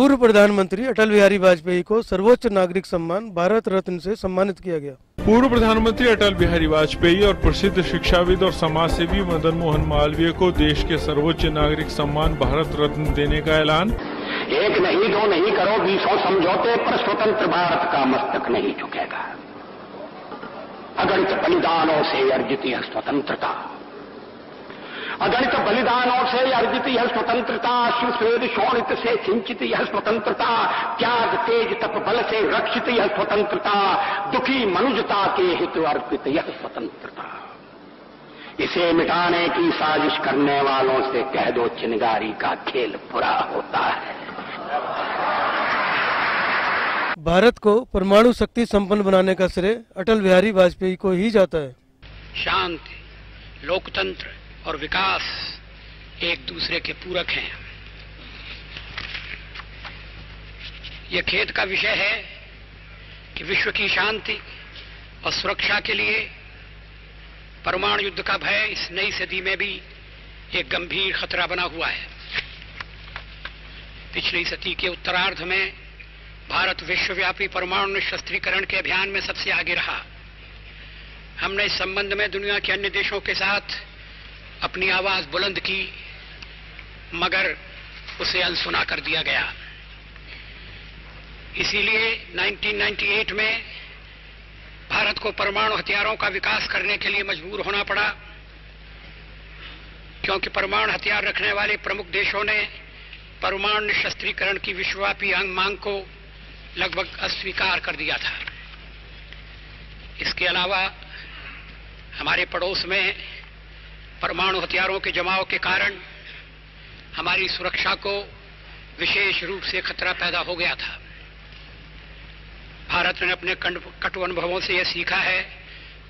पूर्व प्रधानमंत्री अटल बिहारी वाजपेयी को सर्वोच्च नागरिक सम्मान भारत रत्न से सम्मानित किया गया। पूर्व प्रधानमंत्री अटल बिहारी वाजपेयी और प्रसिद्ध शिक्षाविद और समाज सेवी मदन मोहन मालवीय को देश के सर्वोच्च नागरिक सम्मान भारत रत्न देने का ऐलान। एक नहीं दो नहीं करो बीसों समझौते पर स्वतंत्र भारत का मस्तक नहीं झुकेगा। अगणित बलिदानों से अर्जित यह स्वतंत्रता। अगणित बलिदानों से अर्जित यह स्वतंत्रता सुश्वेद शोणित से सिंचित यह स्वतंत्रता त्याग तेज तप बल से रक्षित यह स्वतंत्रता दुखी मनुजता के हित अर्पित यह स्वतंत्रता। इसे मिटाने की साजिश करने वालों से कह दो चिनगारी का खेल पूरा होता है। भारत को परमाणु शक्ति संपन्न बनाने का श्रेय अटल बिहारी वाजपेयी को ही जाता है। शांति लोकतंत्र और विकास एक दूसरे के पूरक हैं। यह खेद का विषय है कि विश्व की शांति और सुरक्षा के लिए परमाणु युद्ध का भय इस नई सदी में भी एक गंभीर खतरा बना हुआ है। पिछली सदी के उत्तरार्ध में भारत विश्वव्यापी परमाणु निशस्त्रीकरण के अभियान में सबसे आगे रहा। हमने इस संबंध में दुनिया के अन्य देशों के साथ अपनी आवाज़ बुलंद की, मगर उसे अनसुना कर दिया गया। इसीलिए 1998 में भारत को परमाणु हथियारों का विकास करने के लिए मजबूर होना पड़ा, क्योंकि परमाणु हथियार रखने वाले प्रमुख देशों ने परमाणु निशस्त्रीकरण की विश्वव्यापी मांग को लगभग अस्वीकार कर दिया था। इसके अलावा हमारे पड़ोस में परमाणु हथियारों के जमाव के कारण हमारी सुरक्षा को विशेष रूप से खतरा पैदा हो गया था। भारत ने अपने कटु अनुभवों से यह सीखा है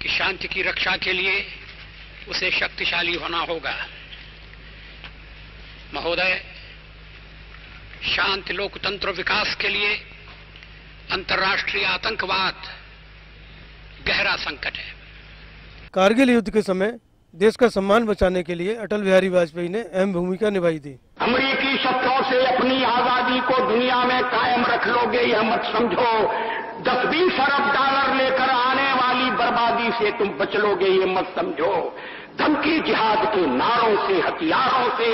कि शांति की रक्षा के लिए उसे शक्तिशाली होना होगा। महोदय, शांति लोकतंत्र विकास के लिए अंतर्राष्ट्रीय आतंकवाद गहरा संकट है। कारगिल युद्ध के समय देश का सम्मान बचाने के लिए अटल बिहारी वाजपेयी ने अहम भूमिका निभाई थी। अमरीकी शस्त्रों से अपनी आज़ादी को दुनिया में कायम रख लोगे, यह मत समझो। दस बीस अरब डॉलर लेकर आने वाली बर्बादी से तुम बच लोगे, ये मत समझो। धमकी जिहाद के नारों से, हथियारों से,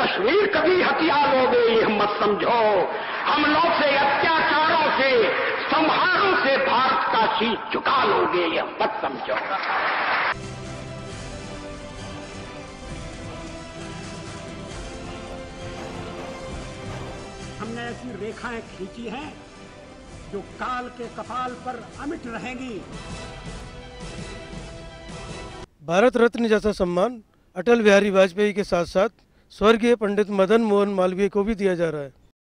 कश्मीर कभी हथियार लोगे ये मत समझो। हमलों से, अत्याचारों से, संहारों से भारत का शीश झुका लोगे, यह मत समझो। हमने ऐसी रेखाएँ खींची हैं, जो काल के कपाल पर अमिट रहेंगी। भारत रत्न जैसा सम्मान अटल बिहारी वाजपेयी के साथ साथ स्वर्गीय पंडित मदन मोहन मालवीय को भी दिया जा रहा है।